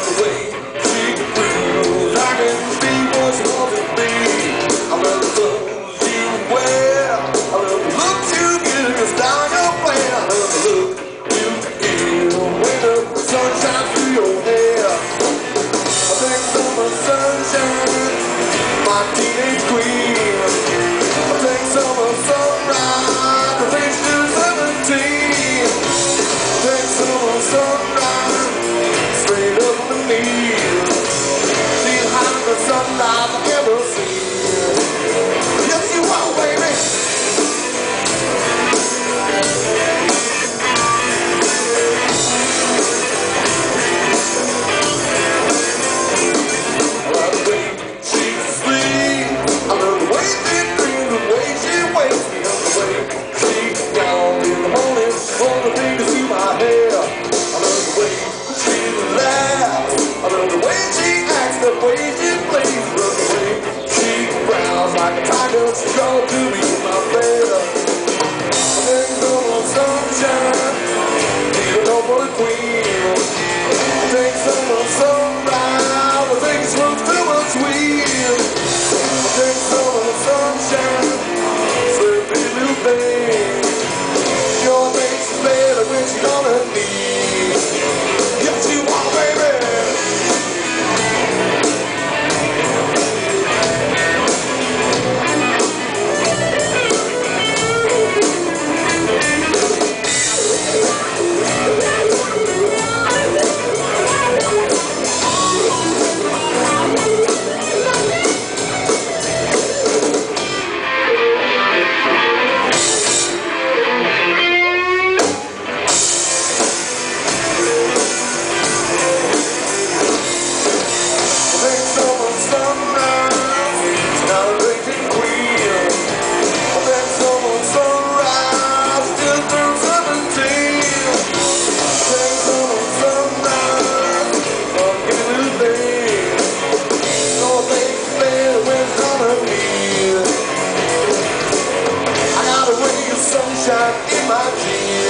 the way. love. Kind of struggle to be my better. There's no more sunshine, need no more queen. Take some more I think it's worth too much weed. Take some sunshine, sleepy little thing. Makes it better when she's gonna need. my dreams.